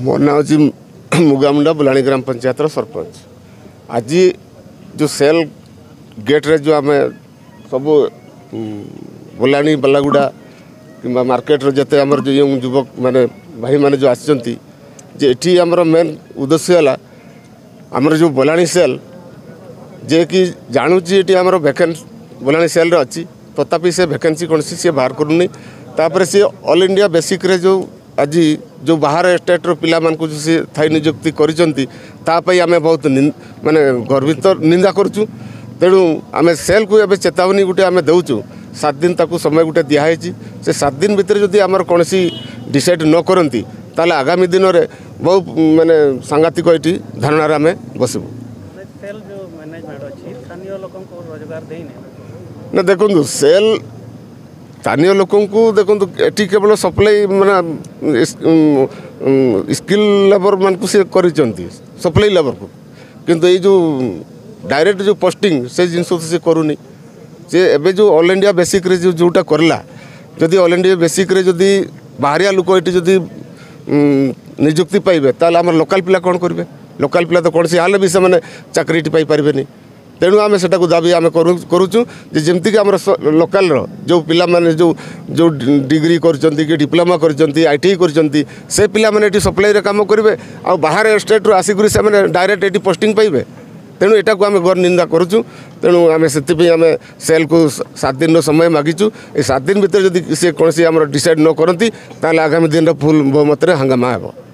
मो ना हूँ मुगामुंडा बुलाणी ग्राम पंचायत सरपंच आज जो सेल गेट रे जो आम सब बुलाणी बालागुड़ा कि मार्केट रे जिते जो यंग युवक मान भाई मैंने जो आज आमर मेन उद्देश्य है आमर जो बलाणी सेल जे कि जानूची ये आम भेके बलाणी सेल रे अच्छी तथापि से भेके कौन सी सी बाहर करापर सी ऑल इंडिया बेसिक रे जो ଆଜି ଯେଉଁ ବାହାର ଷ୍ଟେଟ୍ର ପିଲାମାନଙ୍କୁ ସେ ଥାଇ ନିଯୁକ୍ତି କରିଛନ୍ତି ତା ପାଇଁ ଆମେ ବହୁତ ମାନେ ଗର୍ବିତ ନିନ୍ଦା କରୁଛୁ ତେଣୁ ଆମେ ସେଲ୍କୁ ଏବେ ଚେତାବନୀ ଗୋଟେ ଆମେ ଦେଉଛୁ ସାତ ଦିନ ତାକୁ ସମୟ ଗୋଟେ ଦିଆହେଇଛି ସେ ସାତ ଦିନ ଭିତରେ ଯଦି ଆମର କୌଣସି ଡିସାଇଡ଼୍ ନ କରନ୍ତି ତାହେଲେ ଆଗାମୀ ଦିନରେ ବହୁ ମାନେ ସାଂଘାତିକ ଏଇଠି ଧାରଣାରେ ଆମେ ବସିବୁ ନା ଦେଖନ୍ତୁ ସେଲ୍ स्थानीय लोक देखते तो ये केवल सप्लाई मैंने स्किल लेबर मान को सी कर सप्लाई लेबर को कि जो डायरेक्ट जो पोस्टिंग से जिन तो सी कर जो अल इंडिया बेसिक्रे जो जोटा करा जदि अल इंडिया बेसिक्रे रे जदि बाहर लोक ये जदि निजुक्ति पाइबे आम लोकाल पिला कौन करेंगे लोकाल पिला तो कौन सी हाल भी से चाकरीटी पारे नहीं ତେଣୁ ଆମେ ସେଟାକୁ ଦାବି ଆମେ କରୁଛୁ ଯେ ଯେମିତିକି ଆମର ଲୋକାଲର ଯେଉଁ ପିଲାମାନେ ଯେଉଁ ଯେଉଁ ଡିଗ୍ରୀ କରିଛନ୍ତି କି ଡିପ୍ଲୋମା କରିଛନ୍ତି ଆଇ ଟି ଆଇ କରିଛନ୍ତି ସେ ପିଲାମାନେ ଏଠି ସପ୍ଲାଇରେ କାମ କରିବେ ଆଉ ବାହାର ଷ୍ଟେଟ୍ରୁ ଆସିକରି ସେମାନେ ଡାଇରେକ୍ଟ ଏଠି ପୋଷ୍ଟିଂ ପାଇବେ ତେଣୁ ଏଟାକୁ ଆମେ ଘର ନିନ୍ଦା କରୁଛୁ ତେଣୁ ଆମେ ସେଥିପାଇଁ ଆମେ ସେଲ୍କୁ ସାତ ଦିନର ସମୟ ମାଗିଛୁ ଏ ସାତ ଦିନ ଭିତରେ ଯଦି ସେ କୌଣସି ଆମର ଡିସାଇଡ଼୍ ନ କରନ୍ତି ତାହେଲେ ଆଗାମୀ ଦିନର ଫୁଲ୍ ବହୁମତରେ ହଙ୍ଗାମା ହେବ